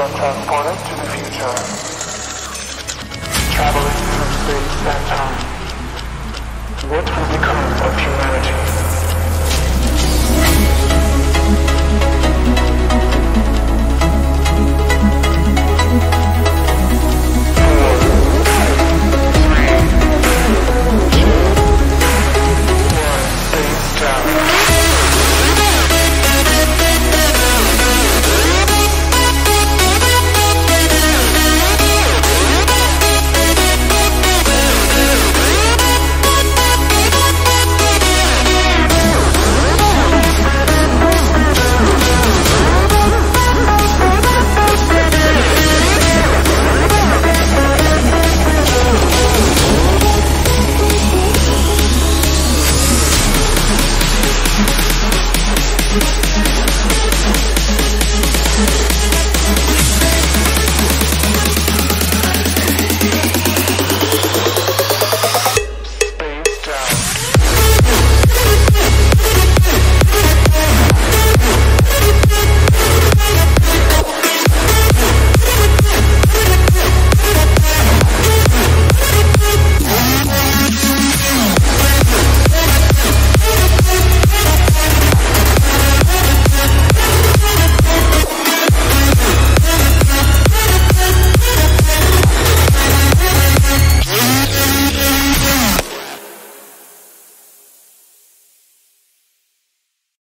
been transported to the future. Traveling through space and time. What will become of humanity?